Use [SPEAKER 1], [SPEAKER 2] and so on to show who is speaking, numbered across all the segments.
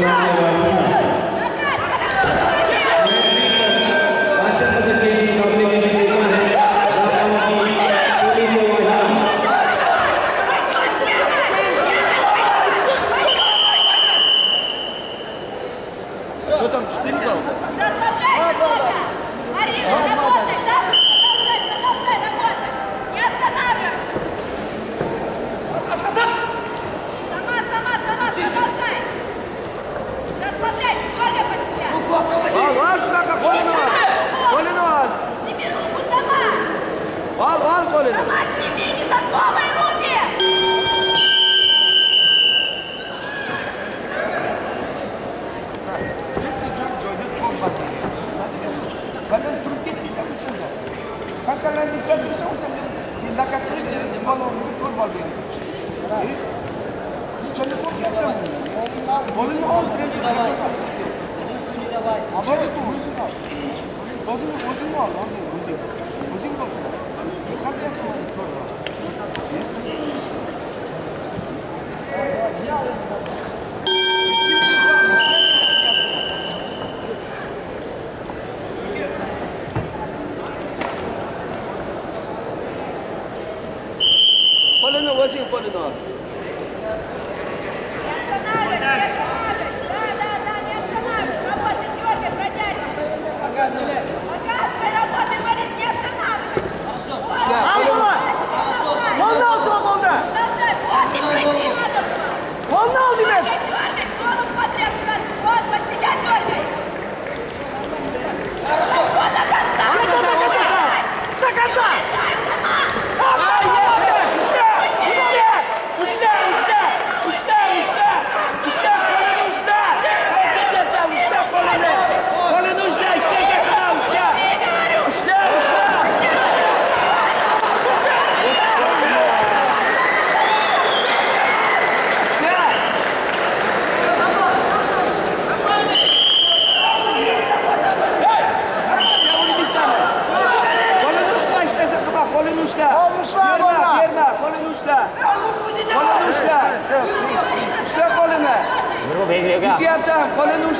[SPEAKER 1] Yeah. Çalışmak yerken
[SPEAKER 2] holiness.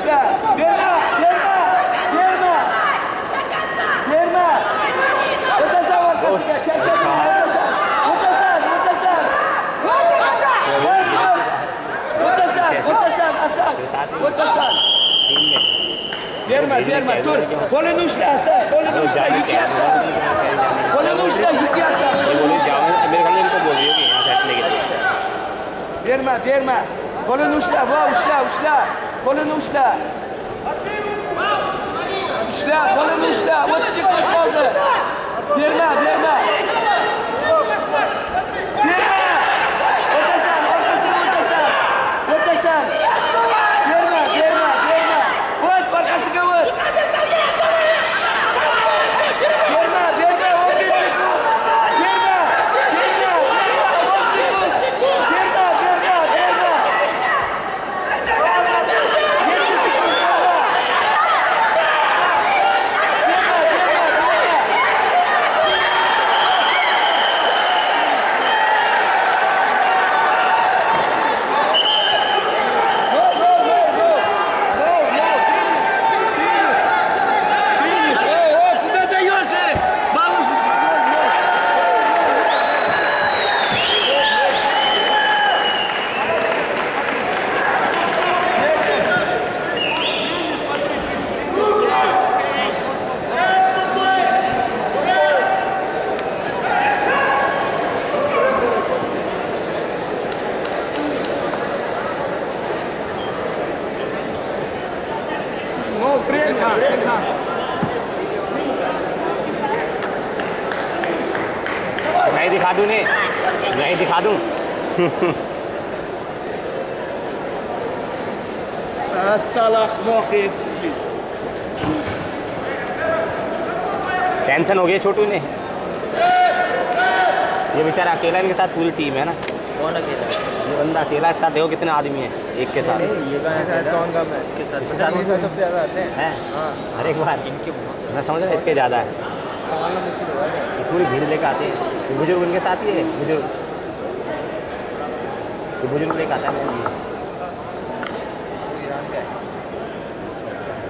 [SPEAKER 2] işte. Verme, verme, verme. Verme. Muhteşem arkasına, çerçeve. Muhteşem, muhteşem, muhteşem. Muhteşem. Muhteşem, muhteşem, Hasan.
[SPEAKER 1] Muhteşem.
[SPEAKER 2] Verme, verme, dur. Kolun uçta Hasan,
[SPEAKER 1] kolun uçta, yükü yapsa. Kolun uçta, yükü yapsa. Verme, verme. Kolun uçta, va,
[SPEAKER 2] uçla, uçla. Qo'lini ushla. Ushla, qo'lini ushla. O'tib ketib qoldi. Berma, berma.
[SPEAKER 1] नहीं दिखा दूँ नहीं नहीं दिखा दूँ। Tension हो गया छोटू ने। ये बेचारा अकेला इनके साथ पूरी टीम है ना?
[SPEAKER 2] कौन अकेला?
[SPEAKER 1] ये बंदा अकेला के साथ देखो कितने आदमी है एक के साथ।
[SPEAKER 2] ये कौन कम है
[SPEAKER 1] इसके साथ।
[SPEAKER 2] सबसे ज़्यादा आते हैं?
[SPEAKER 1] हाँ। हर एक बार।
[SPEAKER 2] इनके
[SPEAKER 1] मैं समझ रहा इसके ज़्यादा है। पूरी भीड़ लेकर आते हैं। बुज़ुर्ग उनके साथ ही है? बुज़ुर्ग। तो बुज़ुर्ग नहीं खाता है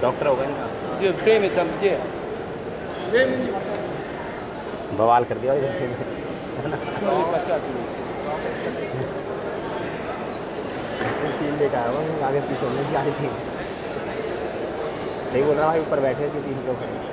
[SPEAKER 1] डॉक्टर होगा इनका।
[SPEAKER 2] फ्रेम एकदम
[SPEAKER 1] बवाल कर दिया। तीन लेकर आया आगे पीछे आगे थी सही बोल रहा है ऊपर बैठे थे तीन लोग।
[SPEAKER 2] खड़े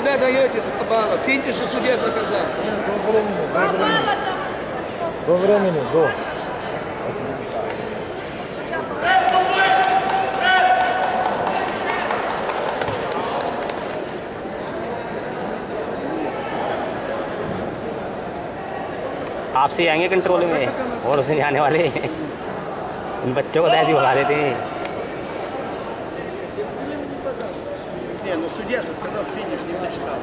[SPEAKER 2] куда даете баллов? Финиш и судья заказал.
[SPEAKER 3] Go времени, go времени.
[SPEAKER 4] Попала там.
[SPEAKER 3] Go времени, go.
[SPEAKER 1] आपसे ही आएंगे कंट्रोल में और उससे नहीं आने वाले इन बच्चों को तो ऐसे ही भगा देते हैं
[SPEAKER 2] Не, ну судья же сказал, финиш не прочитал.